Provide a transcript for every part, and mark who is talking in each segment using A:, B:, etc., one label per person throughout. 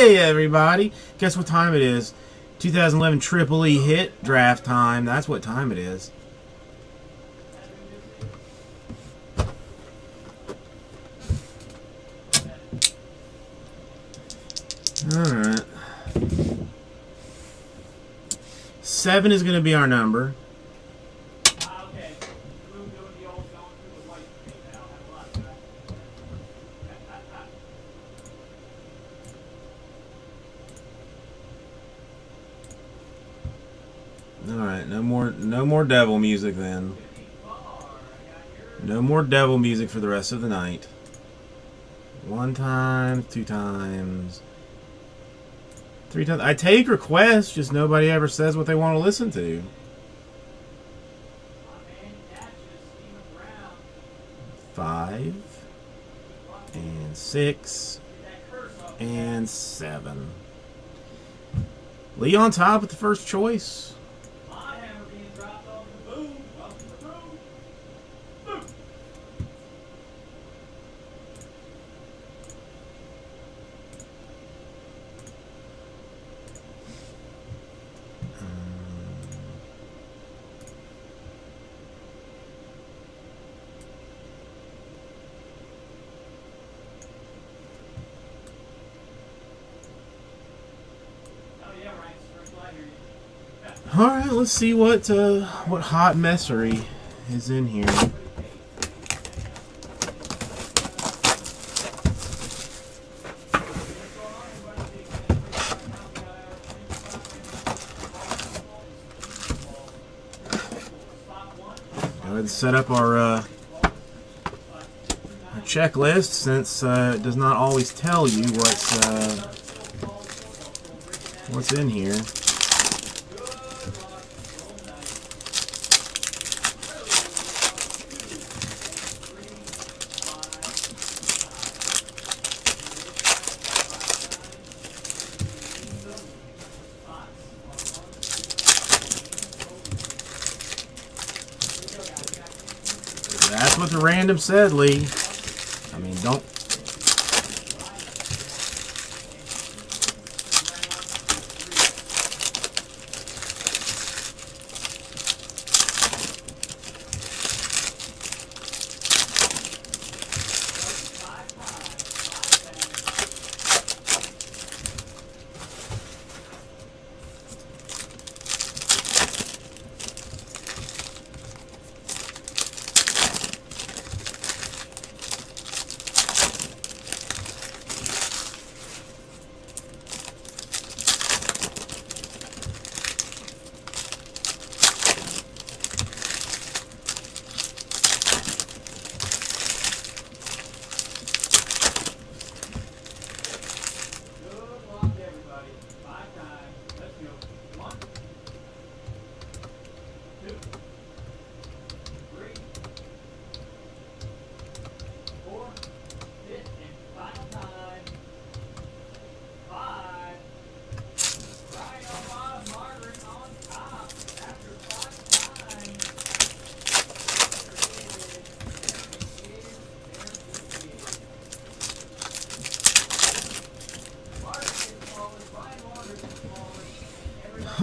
A: Hey, everybody. Guess what time it is? 2011 Triple E hit draft time. That's what time it is. Alright. Seven is going to be our number. Alright, no more no more devil music then. No more devil music for the rest of the night. One time, two times, three times. I take requests, just nobody ever says what they want to listen to. Five and six and seven. Lee on top with the first choice. All right, let's see what uh, what hot messery is in here. Go ahead and set up our, uh, our checklist since uh, it does not always tell you what's uh, what's in here. That's what the random said, Lee. I mean, don't.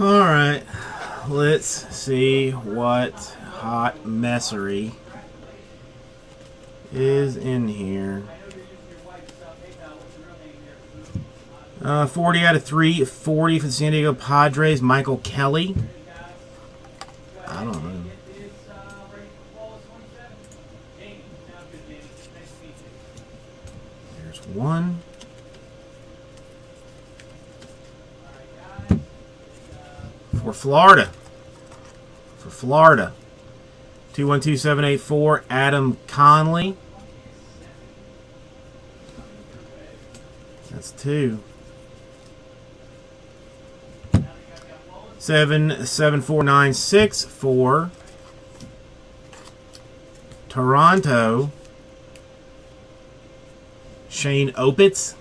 A: All right, let's see what hot messery is in here. Uh, 40 out of 3, 40 for the San Diego Padres, Michael Kelly. I don't know. There's one. For Florida. For Florida. 212784, Adam Conley. That's two. Seven seven four nine six for Toronto. Shane Opitz.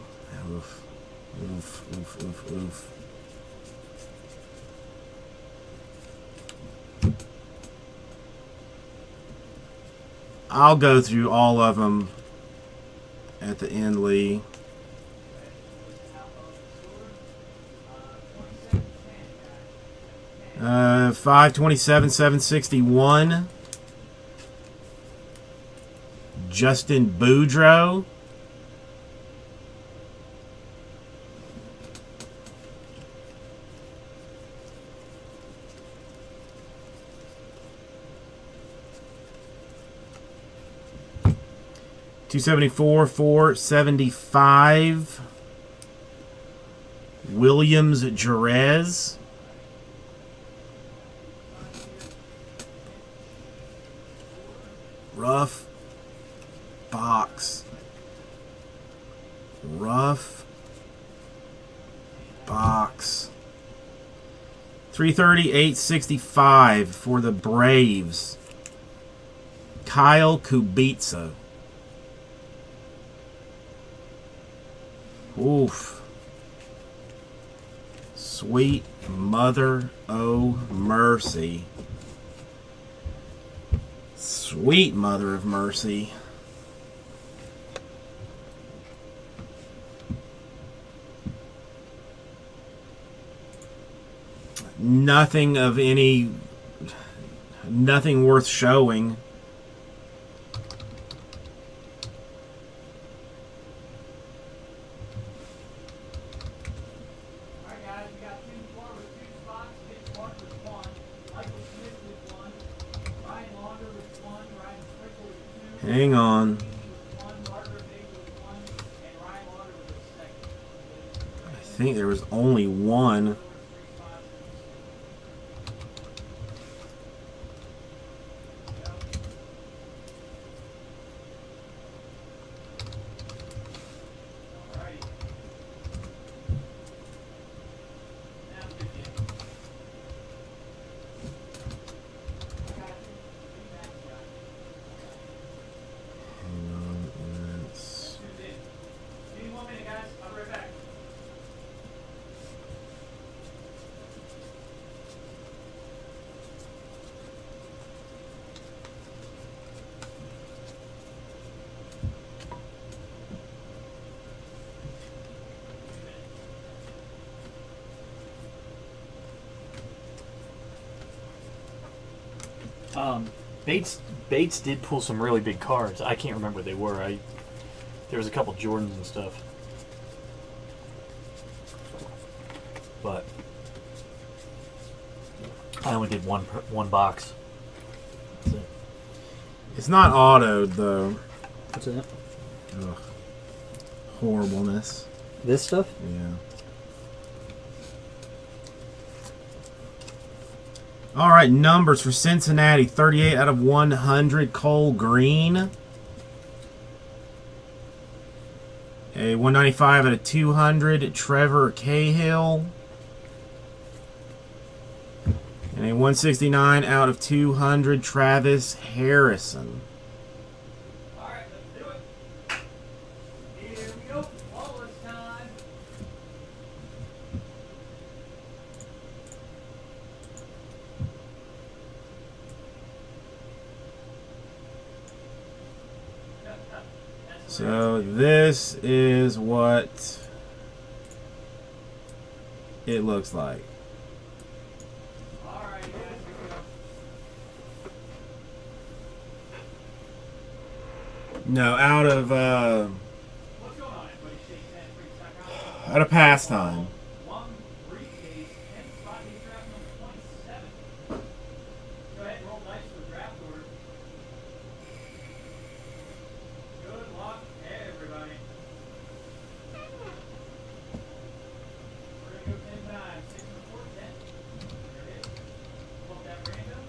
A: Oof. Oof, oof, oof, oof. I'll go through all of them at the end, Lee.
B: Uh, 527, 761. Justin Boudreaux. 274, 475. Williams Jerez. Rough box. Rough box. 330, 865 for the Braves. Kyle Kubitza. Oof. Sweet mother oh mercy. Sweet mother of mercy. Nothing of any. Nothing worth showing.
A: All right, guys, we got two more with two spots. Mitch Mark with one. Michael Smith with one. Ryan Launder with one. Ryan Sprinkle with two.
B: Hang on.
A: Keating with one. Margaret Baker with one. And Ryan Launder with a on.
B: I think there was only one.
A: There were three spots. All righty. Now the good game. I got two. Three match guys.
B: Hang on. Let's.
A: Two's in. Give me one minute, guys. I'll be right back.
C: Um, Bates Bates did pull some really big cards. I can't remember what they were. I there was a couple Jordans and stuff, but I only did one one box. That's it.
B: It's not autoed though.
C: What's that?
B: Ugh. Horribleness.
C: This stuff?
B: Yeah. All right, numbers for Cincinnati 38 out of 100. Cole Green. A 195 out of 200. Trevor Cahill. And a 169 out of 200. Travis Harrison.
A: All right, let's do it. Here we go. Wallace time. That's
B: So this is what it looks like. No, out of uh, out of pastime.
A: One briefcase, 10 spot hit draft number 27. Go ahead and roll dice for the draft order. Good luck, everybody. We're going to go 10 times. 6 and 4, 10. There it is. Pull up that random.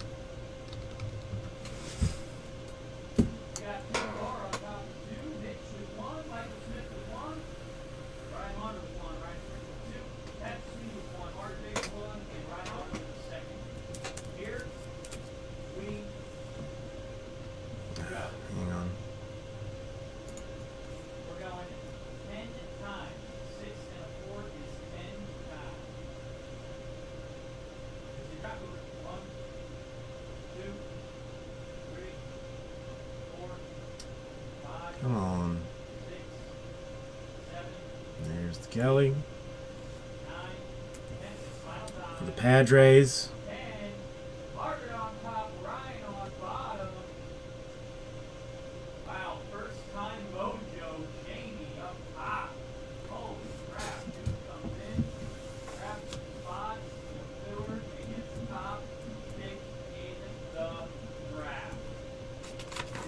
A: We got two more on top of two. Mitch with one. Michael Smith with one. Ryan Launder with one, Ryan Sprinkle with two, Pat Sweeney with one, Mark Davis with one, and Ryan Launder with a second. Here, we go.
B: Hang on.
A: We're going ten times. Six and a four is ten times. This is draft order. One, two, three, four, five,
B: Come on. There's the Kelly for the Padres.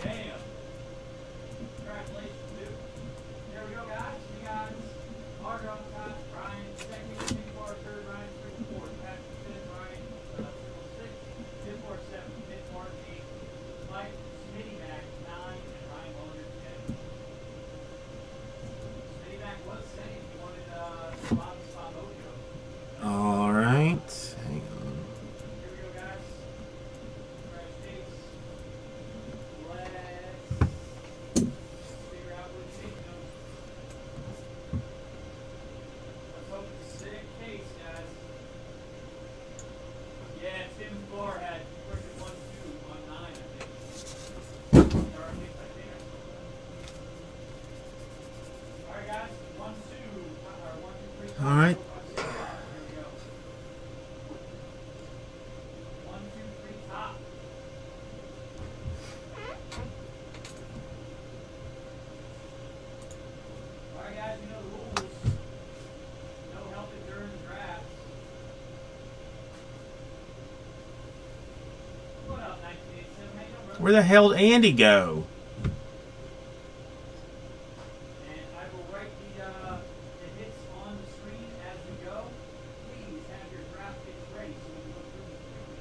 A: Ten. guys. One, two, or one, two, three.
B: All right.
A: Here we go. One, two, three, top. All right, guys. You know the rules. No helping during the draft. What up, 1987? How you doing, brother?
B: Where the hell did Andy go?
A: And I will write the, uh, the hits on the screen as we go. Please have your draft picks ready so we can go through them quickly,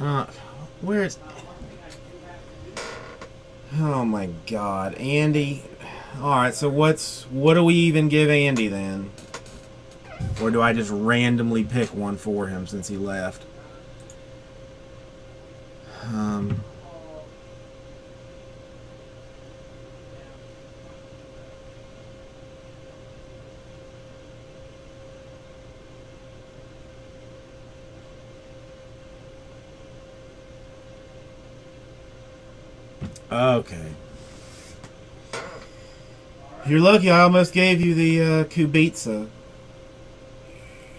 A: guys.
B: Uh, where's?
A: One thing I do have to do.
B: Oh my God, Andy. All right, so what's what do we even give Andy then? Or do I just randomly pick one for him since he left? Um, okay. You're lucky I almost gave you the uh, Kubitza.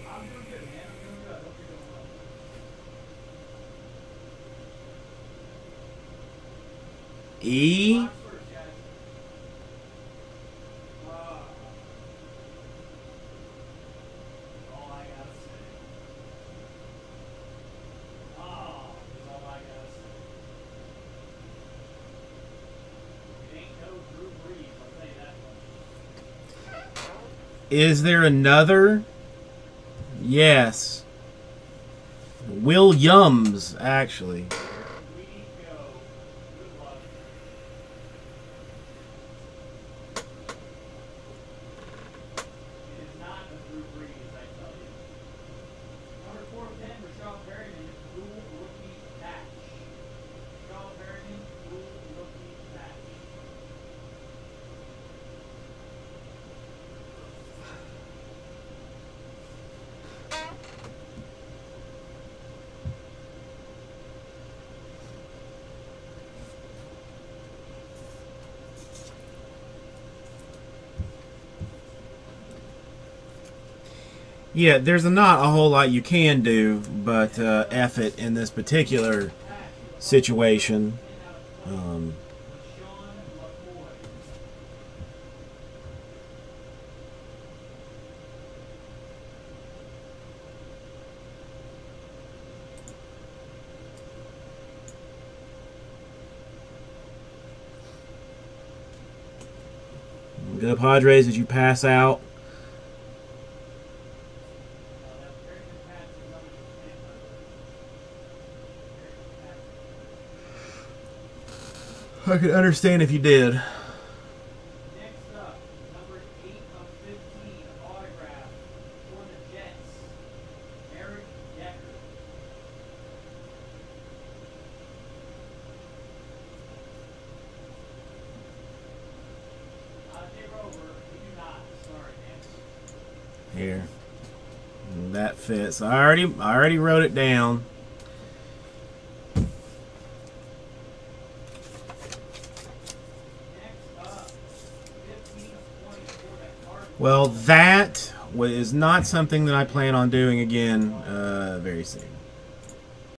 A: I'm doing good, man. I'm doing good. Hope you're doing well.
B: E?
A: Last first, guys. Uh, all I gotta say. Oh, is all I gotta say. It ain't no Drew Brees, I'll tell you that much.
B: Is there another? Yes. Williams, actually.
A: We go. Good luck. It is not a Drew Brees, I tell you. Number 410, Rashad Perryman, dual rookie patch. Rashad Perryman, dual rookie patch.
B: Yeah, there's not a whole lot you can do, but uh, F it in this particular situation. Um, good Padres, did you pass out?
A: Uh, that Perryman patch is number 10, by the way. Perryman patch.
B: I could understand if you did.
A: Next up, number 8 of 15, autograph for the Jets, Eric Decker. Uh, J. Rover, we do not. Sorry, man.
B: Here. That fits. I already I already wrote it down.
A: Next up, 15 of 20 for the Cardinals.
B: Well, that is not something that I plan on doing again uh, very soon.